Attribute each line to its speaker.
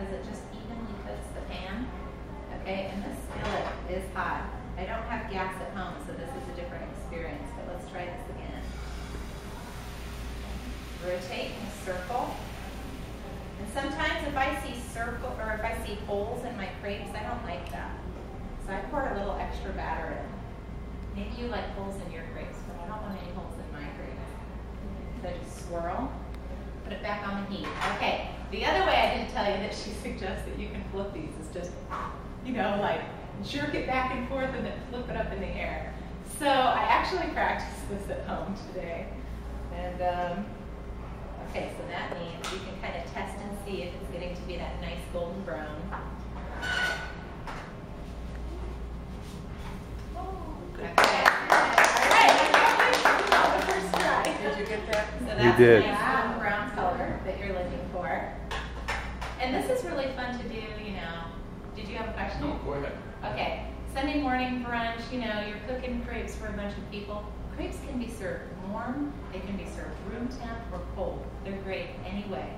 Speaker 1: because it just evenly cooks the pan. Okay, and this skillet is hot. I don't have gas at home, so this is a different experience, but let's try this again. Rotate in a circle. And sometimes if I see circle, or if I see holes in my crepes, I don't like that. So I pour a little extra batter in. Maybe you like holes in your crepes, but I don't want any holes in my crepes. So just swirl, put it back on the heat. Okay, the other way tell you that she suggests that you can flip these is just, you know, like jerk it back and forth and then flip it up in the air. So I actually practiced this at home today. And um, okay, so that means you can kind of test and see if it's getting to be that nice golden brown.
Speaker 2: Okay.
Speaker 1: All right. The first try. Did you
Speaker 2: get that? So We
Speaker 1: that's did. nice golden brown color that you're looking for. And this is really fun to do, you know. Did you have a question? No,
Speaker 3: go ahead.
Speaker 1: Okay, Sunday morning brunch, you know, you're cooking crepes for a bunch of people. Crepes can be served warm, they can be served room temp or cold. They're great anyway.